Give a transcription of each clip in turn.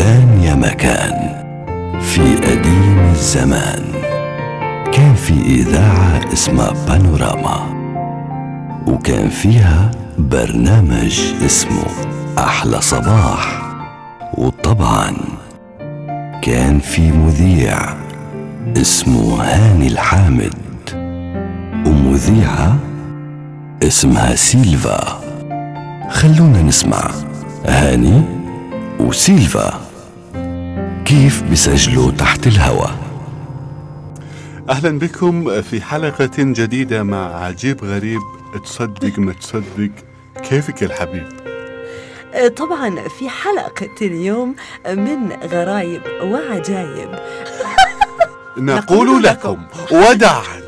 كان يا مكان في قديم الزمان. كان في إذاعة اسمها بانوراما وكان فيها برنامج اسمه أحلى صباح. وطبعا كان في مذيع اسمه هاني الحامد ومذيعة اسمها سيلفا. خلونا نسمع هاني وسيلفا. كيف بسجلوا تحت الهواء أهلا بكم في حلقة جديدة مع عجيب غريب. تصدق ما تصدق؟ كيفك الحبيب؟ طبعا في حلقة اليوم من غرايب وعجايب. نقول لكم وداعا.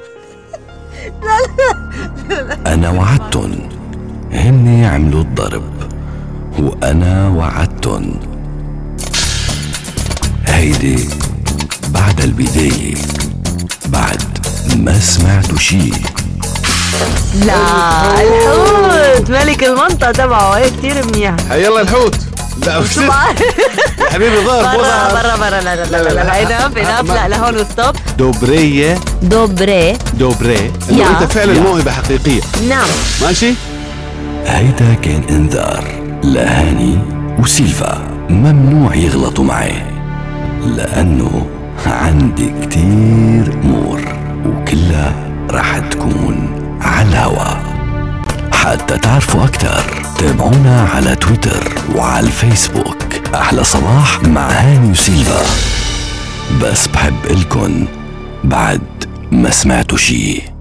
أنا وعدتن. هن عملوا الضرب. وأنا وعدتن. هيدي بعد البداية. بعد ما سمعتوا شي لا الحوت. ملك المنطقة تبعه هيك كثير منيح الله الحوت. لا يا حبيبي ظهر برا برا برا لا لا لا لا انف انف لا. لهون ستوب دوبرية دوبري. دوبري. يا. إنه أنت فعلا. موهبة حقيقية. نعم. ماشي؟ هيدا كان انذار لهاني وسيلفا. ممنوع يغلطوا معي. لأنه عندي كتير أمور وكلها رح تكون على الهوا. حتى تعرفوا أكتر تابعونا على تويتر وعلى الفيسبوك. أحلى صباح مع هاني وسيلفا. بس بحب إلكن بعد ما سمعتوا شي.